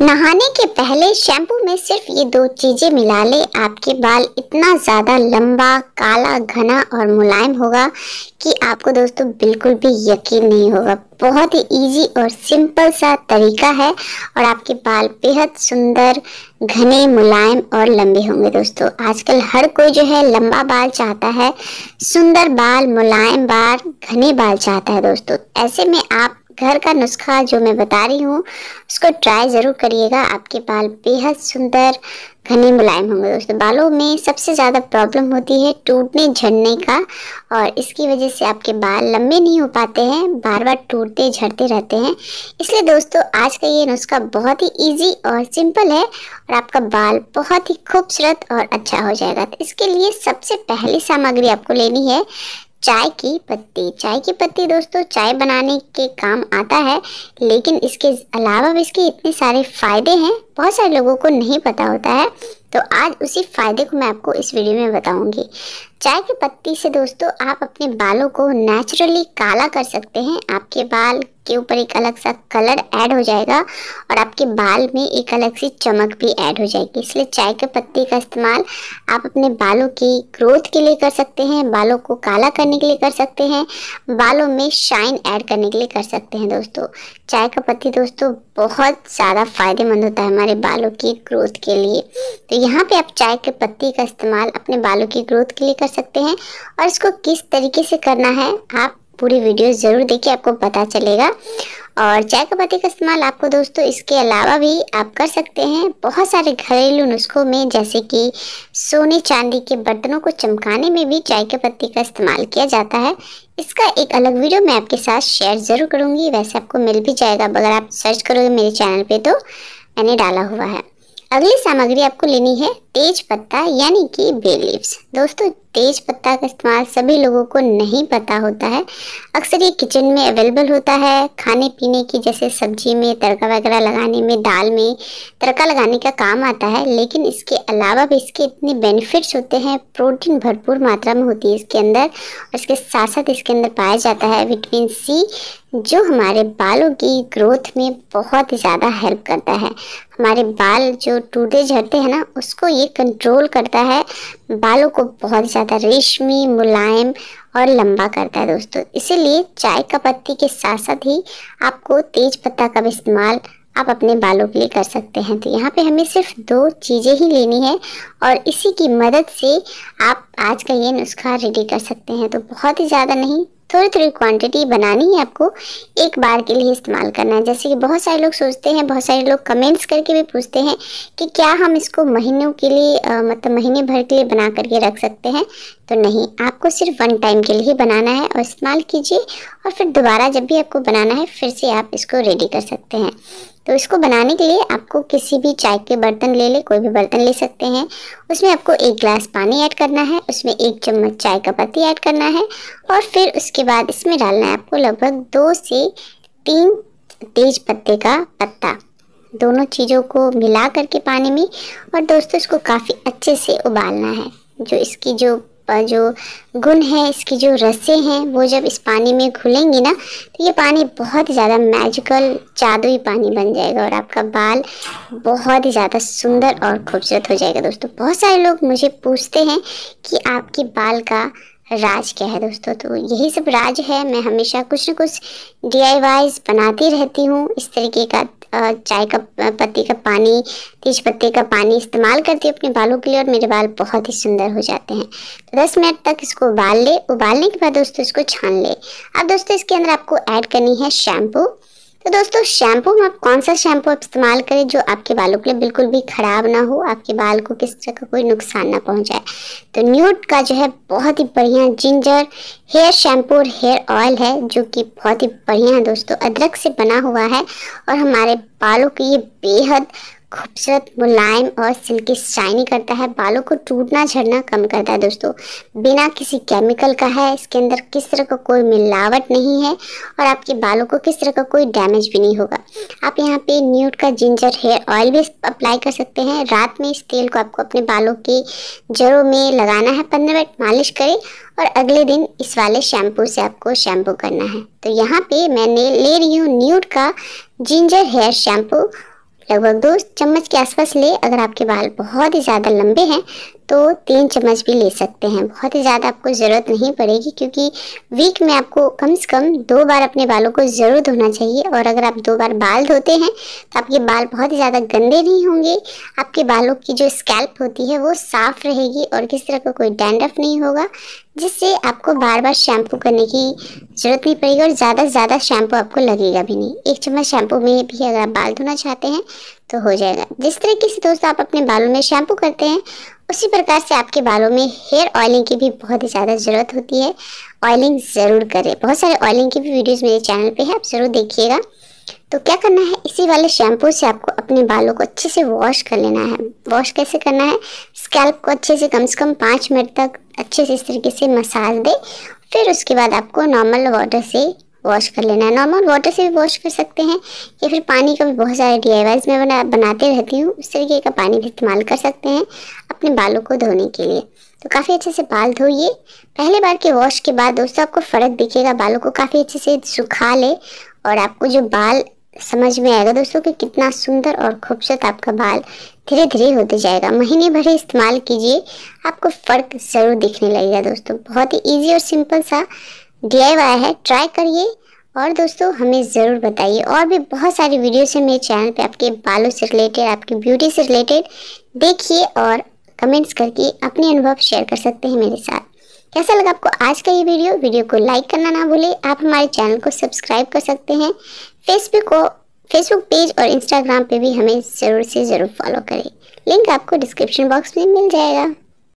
नहाने के पहले शैम्पू में सिर्फ़ ये दो चीज़ें मिला ले। आपके बाल इतना ज़्यादा लंबा, काला, घना और मुलायम होगा कि आपको दोस्तों बिल्कुल भी यकीन नहीं होगा। बहुत ही इजी और सिंपल सा तरीका है और आपके बाल बेहद सुंदर, घने, मुलायम और लंबे होंगे दोस्तों। आजकल हर कोई जो है लंबा बाल चाहता है, सुंदर बाल, मुलायम बाल, घने बाल चाहता है दोस्तों। ऐसे में आप घर का नुस्खा जो मैं बता रही हूँ, उसको ट्राई ज़रूर करिएगा। आपके बाल बेहद सुंदर, घने मुलायम होंगे। दोस्तों, बालों में सबसे ज़्यादा प्रॉब्लम होती है टूटने, झड़ने का और इसकी वजह से आपके बाल लंबे नहीं हो पाते हैं बार बार टूटते, झड़ते रहते हैं। इसलिए दोस्तों, आज का ये नुस्खा बहुत ही इजी और सिंपल है और आपका बाल बहुत ही खूबसूरत और अच्छा हो जाएगा। तो इसके लिए सबसे पहली सामग्री आपको लेनी है चाय की पत्ती। चाय की पत्ती दोस्तों, चाय बनाने के काम आता है, लेकिन इसके अलावा भी इसके इतने सारे फ़ायदे हैं। बहुत सारे लोगों को नहीं पता होता है तो आज उसी फ़ायदे को मैं आपको इस वीडियो में बताऊँगी। चाय की पत्ती से दोस्तों, आप अपने बालों को नेचुरली काला कर सकते हैं। आपके बाल के ऊपर एक अलग सा कलर ऐड हो जाएगा और आपके बाल में एक अलग सी चमक भी ऐड हो जाएगी। इसलिए चाय के पत्ती का इस्तेमाल आप अपने बालों की ग्रोथ के लिए कर सकते हैं, बालों को काला करने के लिए कर सकते हैं, बालों में शाइन ऐड करने के लिए कर सकते हैं दोस्तों। चाय का पत्ती दोस्तों, बहुत ज़्यादा फ़ायदेमंद होता है। हमारे बालों की ग्रोथ के लिए। तो यहाँ पे आप चाय के पत्ती का इस्तेमाल अपने बालों की ग्रोथ के लिए कर सकते हैं। और इसको किस तरीके से करना है, आप पूरी वीडियो ज़रूर देखिए, आपको पता चलेगा। और चाय का पत्ती का इस्तेमाल आपको दोस्तों, इसके अलावा भी आप कर सकते हैं। बहुत सारे घरेलू नुस्खों में, जैसे कि सोने चांदी के बर्तनों को चमकाने में भी चाय के पत्ती का इस्तेमाल किया जाता है। इसका एक अलग वीडियो मैं आपके साथ शेयर ज़रूर करूँगी। वैसे आपको मिल भी जाएगा, अगर आप सर्च करोगे मेरे चैनल पर तो। मैंने डाला हुआ है। अगली सामग्री आपको लेनी है तेज पत्ता यानी कि बे लीव्स। दोस्तों, तेज पत्ता का इस्तेमाल सभी लोगों को नहीं पता होता है। अक्सर ये किचन में अवेलेबल होता है। खाने पीने की जैसे सब्ज़ी में, तड़का वगैरह लगाने में, दाल में तड़का लगाने का काम आता है, लेकिन इसके अलावा भी इसके इतने बेनिफिट्स होते हैं। प्रोटीन भरपूर मात्रा में होती है इसके अंदर और इसके साथ साथ इसके अंदर पाया जाता है विटामिन सी जो हमारे बालों की ग्रोथ में बहुत ज़्यादा हेल्प करता है। हमारे बाल जो टूटे झड़ते हैं ना, उसको ये कंट्रोल करता है। बालों को बहुत ज़्यादा रेशमी, मुलायम और लंबा करता है दोस्तों। इसीलिए चाय का पत्ती के साथ साथ ही आपको तेज पत्ता का भी इस्तेमाल आप अपने बालों के लिए कर सकते हैं। तो यहाँ पे हमें सिर्फ़ दो चीज़ें ही लेनी है और इसी की मदद से आप आज का ये नुस्खा रेडी कर सकते हैं। तो बहुत ही ज़्यादा नहीं थोड़ी थोड़ी क्वांटिटी बनानी है आपको एक बार के लिए इस्तेमाल करना है। जैसे कि बहुत सारे लोग सोचते हैं बहुत सारे लोग कमेंट्स करके भी पूछते हैं कि क्या हम इसको महीनों के लिए आ, मतलब महीने भर के लिए बना करके रख सकते हैं? तो नहीं आपको सिर्फ़ वन टाइम के लिए ही बनाना है और इस्तेमाल कीजिए और फिर दोबारा जब भी आपको बनाना है फिर से आप इसको रेडी कर सकते हैं। तो इसको बनाने के लिए आपको किसी भी चाय के बर्तन ले ले, कोई भी बर्तन ले सकते हैं। उसमें आपको एक गिलास पानी ऐड करना है, उसमें एक चम्मच चाय का पत्ती ऐड करना है और फिर उसके बाद इसमें डालना है आपको लगभग दो से तीन तेज पत्ते का पत्ता। दोनों चीज़ों को मिला करके पानी में और दोस्तों इसको काफ़ी अच्छे से उबालना है, जो इसकी जो जो गुण है, इसकी जो रस्से हैं, वो जब इस पानी में घुलेंगी ना तो ये पानी बहुत ज़्यादा मैजिकल जादुई पानी बन जाएगा और आपका बाल बहुत ही ज़्यादा सुंदर और खूबसूरत हो जाएगा दोस्तों। बहुत सारे लोग मुझे पूछते हैं कि आपके बाल का राज क्या है दोस्तों? तो यही सब राज है, मैं हमेशा कुछ न कुछ डी बनाती रहती हूँ, इस तरीके का चाय का पत्ती का पानी तेज पत्ते का पानी इस्तेमाल करती हूँ अपने बालों के लिए और मेरे बाल बहुत ही सुंदर हो जाते हैं। तो 10 मिनट तक इसको उबाल ले। उबालने के बाद दोस्तों इसको छान ले। अब दोस्तों इसके अंदर आपको ऐड करनी है शैम्पू। तो दोस्तों शैम्पू में आप कौन सा शैम्पू इस्तेमाल करें जो आपके बालों के लिए बिल्कुल भी ख़राब ना हो, आपके बाल को किसी तरह का कोई नुकसान ना पहुँचाए? तो न्यूट का जो है, बहुत ही बढ़िया जिंजर हेयर शैम्पू और हेयर ऑयल है, जो कि बहुत ही बढ़िया है दोस्तों। अदरक से बना हुआ है और हमारे बालों के ये बेहद खूबसूरत मुलायम और सिल्की शाइनी करता है। बालों को टूटना, झड़ना कम करता है दोस्तों। बिना किसी केमिकल का है, इसके अंदर किस तरह का कोई मिलावट नहीं है और आपके बालों को किस तरह का कोई डैमेज भी नहीं होगा। आप यहाँ पे न्यूट का जिंजर हेयर ऑयल भी अप्लाई कर सकते हैं। रात में इस तेल को आपको अपने बालों के जड़ों में लगाना है पंद्रह मिनट, मालिश करें और अगले दिन इस वाले शैम्पू से आपको शैम्पू करना है। तो यहाँ पे मैंने ले रही हूँ न्यूट का जिंजर हेयर शैम्पू लगभग दो चम्मच के आसपास ले अगर आपके बाल बहुत ही ज़्यादा लंबे हैं तो तीन चम्मच भी ले सकते हैं। बहुत ही ज़्यादा आपको ज़रूरत नहीं पड़ेगी क्योंकि वीक में आपको कम से कम दो बार अपने बालों को ज़रूर धोना चाहिए और अगर आप दो बार बाल धोते हैं तो आपके बाल बहुत ही ज़्यादा गंदे नहीं होंगे। आपके बालों की जो स्कैल्प होती है, वो साफ़ रहेगी और किसी तरह का कोई डैंडफ नहीं होगा, जिससे आपको बार बार शैम्पू करने की ज़रूरत नहीं पड़ेगी और ज़्यादा से ज़्यादा शैम्पू आपको लगेगा भी नहीं। एक चम्मच शैम्पू में भी अगर आप बाल धोना चाहते हैं तो हो जाएगा। जिस तरीके से दोस्तों आप अपने बालों में शैम्पू करते हैं उसी प्रकार से आपके बालों में हेयर ऑयलिंग की भी बहुत ही ज़्यादा ज़रूरत होती है। ऑयलिंग ज़रूर करें। बहुत सारे ऑयलिंग की भी वीडियोज़ मेरे चैनल पर है, आप ज़रूर देखिएगा। तो क्या करना है? इसी वाले शैम्पू से आपको अपने बालों को अच्छे से वॉश कर लेना है। वॉश कैसे करना है? स्कैल्प को अच्छे से कम से कम पाँच मिनट तक अच्छे से इस तरीके से मसाज दे। फिर उसके बाद आपको नॉर्मल वाटर से वॉश कर लेना है। नॉर्मल वाटर से भी वॉश कर सकते हैं, या फिर पानी का भी बहुत सारे डी मैं बना, बनाते रहती हूँ। उस तरीके का पानी भी इस्तेमाल कर सकते हैं अपने बालों को धोने के लिए। तो काफ़ी अच्छे से बाल धोइए। पहले बार के वॉश के बाद दोस्तों आपको फ़र्क दिखेगा, बालों को काफ़ी अच्छे से सुखा ले और आपको जो बाल समझ में आएगा दोस्तों कि कितना सुंदर और खूबसूरत आपका बाल धीरे धीरे होते जाएगा। महीने भर इस्तेमाल कीजिए, आपको फ़र्क ज़रूर दिखने लगेगा दोस्तों। बहुत ही ईजी और सिंपल सा डी है ट्राई करिए। और दोस्तों, हमें ज़रूर बताइए। और भी बहुत सारी वीडियोस है मेरे चैनल पे, आपके बालों से रिलेटेड आपकी ब्यूटी से रिलेटेड देखिए और कमेंट्स करके अपने अनुभव शेयर कर सकते हैं मेरे साथ। कैसा लगा आपको आज का ये वीडियो वीडियो को लाइक करना ना भूले। आप हमारे चैनल को सब्सक्राइब कर सकते हैं। फेसबुक को फेसबुक पेज और इंस्टाग्राम पे भी हमें ज़रूर से ज़रूर फॉलो करें। लिंक आपको डिस्क्रिप्शन बॉक्स में मिल जाएगा।